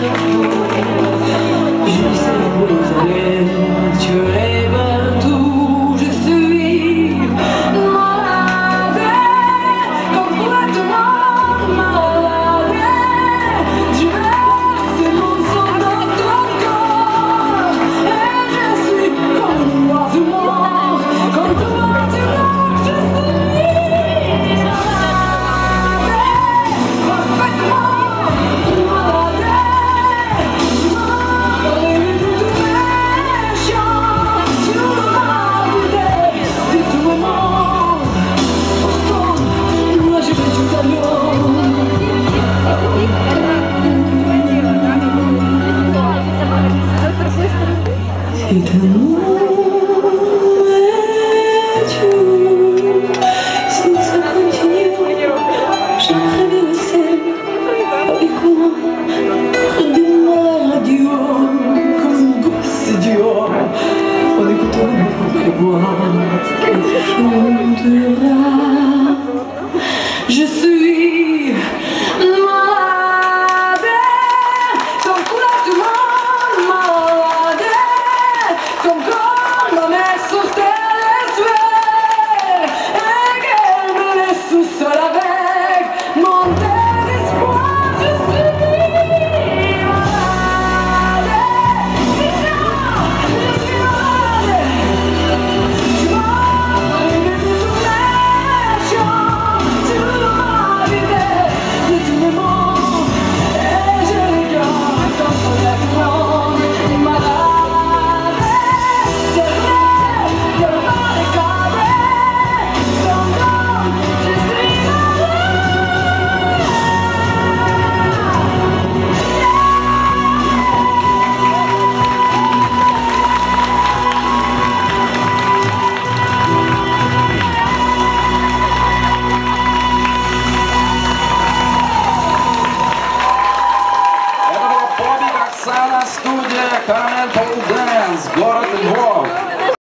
je Je suis Sala Studio Caramel